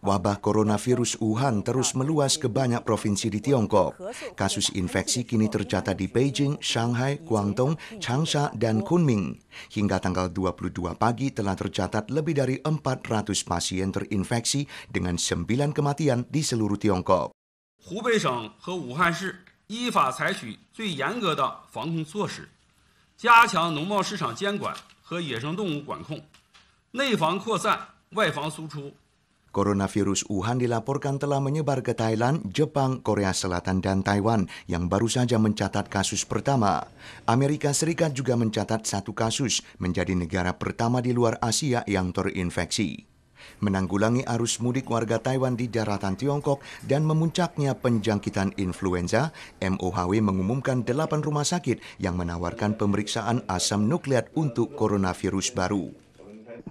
Wabah coronavirus Wuhan terus meluas ke banyak provinsi di Tiongkok. Kasus infeksi kini tercatat di Beijing, Shanghai, Guangdong, Changsha, dan Kunming. Hingga tanggal 22 pagi telah tercatat lebih dari 400 pasien terinfeksi dengan 9 kematian di seluruh Tiongkok. 湖北省和武汉市依法采取最严格的防控措施，加强农贸市场监管和野生动物管控，内防扩散。 Coronavirus Wuhan dilaporkan telah menyebar ke Thailand, Jepang, Korea Selatan, dan Taiwan yang baru saja mencatat kasus pertama. Amerika Serikat juga mencatat satu kasus menjadi negara pertama di luar Asia yang terinfeksi. Menanggulangi arus mudik warga Taiwan di daratan Tiongkok dan memuncaknya penjangkitan influenza, MOHW mengumumkan delapan rumah sakit yang menawarkan pemeriksaan asam nukleat untuk coronavirus baru.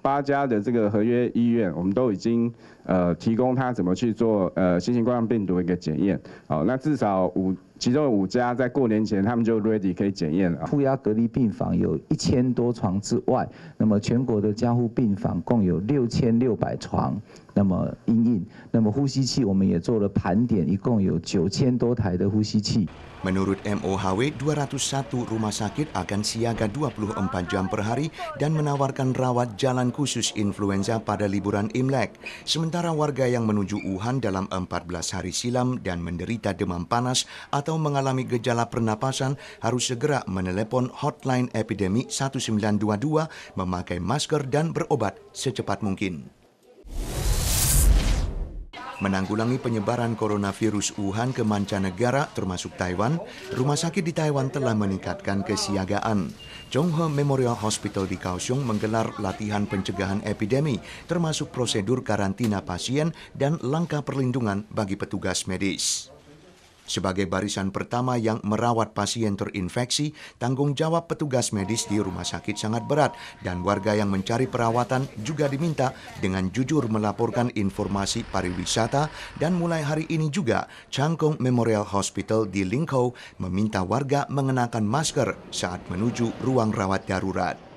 八家的这个合约医院，我们都已经呃提供他怎么去做呃新型冠状病毒一个检验。好，那至少五其中五家在过年前他们就 ready 可以检验了。负压隔离病房有一千多床之外，那么全国的加护病房共有六千六百床。那么因应，那么呼吸器我们也做了盘点，一共有九千多台的呼吸器。Menurut MOHW, 201 rumah sakit akan siaga 24 jam per hari dan menawarkan rawat jalan khusus influenza pada liburan Imlek. Sementara warga yang menuju Wuhan dalam 14 hari silam dan menderita demam panas atau mengalami gejala pernapasan harus segera menelepon hotline epidemi 1922, memakai masker dan berobat secepat mungkin. Menanggulangi penyebaran coronavirus Wuhan ke mancanegara termasuk Taiwan, rumah sakit di Taiwan telah meningkatkan kesiagaan. Zhonghe Memorial Hospital di Kaohsiung menggelar latihan pencegahan epidemi, termasuk prosedur karantina pasien dan langkah perlindungan bagi petugas medis. Sebagai barisan pertama yang merawat pasien terinfeksi, tanggung jawab petugas medis di rumah sakit sangat berat dan warga yang mencari perawatan juga diminta dengan jujur melaporkan informasi pariwisata dan mulai hari ini juga Changkong Memorial Hospital di Lingkou meminta warga mengenakan masker saat menuju ruang rawat darurat.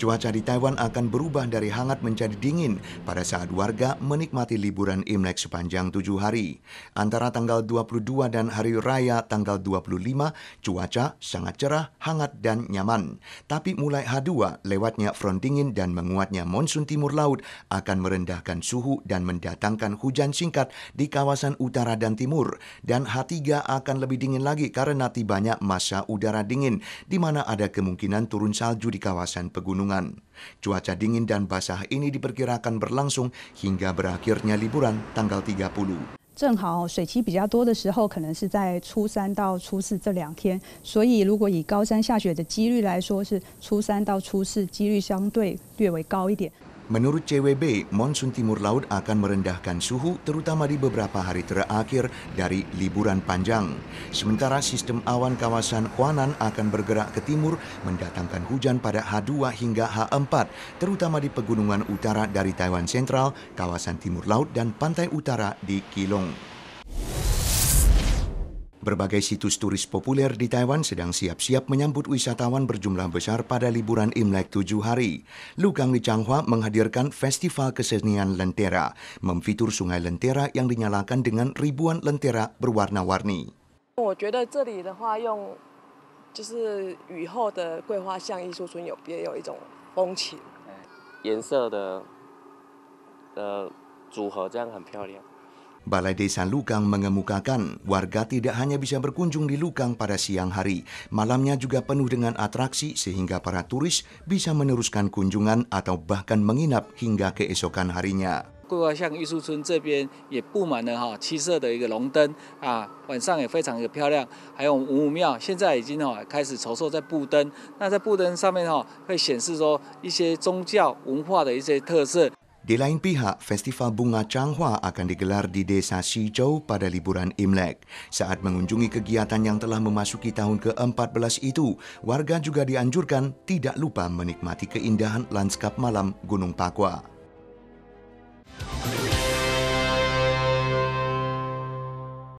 Cuaca di Taiwan akan berubah dari hangat menjadi dingin pada saat warga menikmati liburan Imlek sepanjang tujuh hari. Antara tanggal 22 dan Hari Raya tanggal 25, cuaca sangat cerah, hangat, dan nyaman. Tapi mulai H2, lewatnya front dingin dan menguatnya monsun timur laut akan merendahkan suhu dan mendatangkan hujan singkat di kawasan utara dan timur. Dan H3 akan lebih dingin lagi karena tibanya masa udara dingin, di mana ada kemungkinan turun salju di kawasan pegunungan pegunungan. Cuaca dingin dan basah ini diperkirakan berlangsung hingga berakhirnya liburan tanggal 30. 正好水期比较多的时候，可能是在初三到初四这两天，所以如果以高山下雪的几率来说，是初三到初四几率相对略为高一点。 Menurut CWB, monsun timur laut akan merendahkan suhu terutama di beberapa hari terakhir dari liburan panjang. Sementara sistem awan kawasan Huanan akan bergerak ke timur mendatangkan hujan pada H2 hingga H4, terutama di pegunungan utara dari Taiwan Sentral, kawasan timur laut dan pantai utara di Kilong. Berbagai situs turis populer di Taiwan sedang siap-siap menyambut wisatawan berjumlah besar pada liburan Imlek tujuh hari. Lukang di Changhua menghadirkan festival kesenian lentera, memfitur sungai lentera yang dinyalakan dengan ribuan lentera berwarna-warni. 我觉得这里的话，用就是雨后的桂花巷艺术村有别有一种风情，颜色的的组合这样很漂亮。 Balai Desa Lukang mengemukakan warga tidak hanya bisa berkunjung di Lukang pada siang hari, malamnya juga penuh dengan atraksi sehingga para turis bisa meneruskan kunjungan atau bahkan menginap hingga keesokan harinya. 桂花巷艺术村这边也布满了哈七色的一个龙灯啊，晚上也非常的漂亮。还有五五庙现在已经哈开始筹措在布灯，那在布灯上面哈会显示说一些宗教文化的一些特色。Di lain pihak, Festival Bunga Changhua akan digelar di Desa Xizhou pada liburan Imlek. Saat mengunjungi kegiatan yang telah memasuki tahun ke-14 itu, warga juga dianjurkan tidak lupa menikmati keindahan lanskap malam Gunung Pakwa.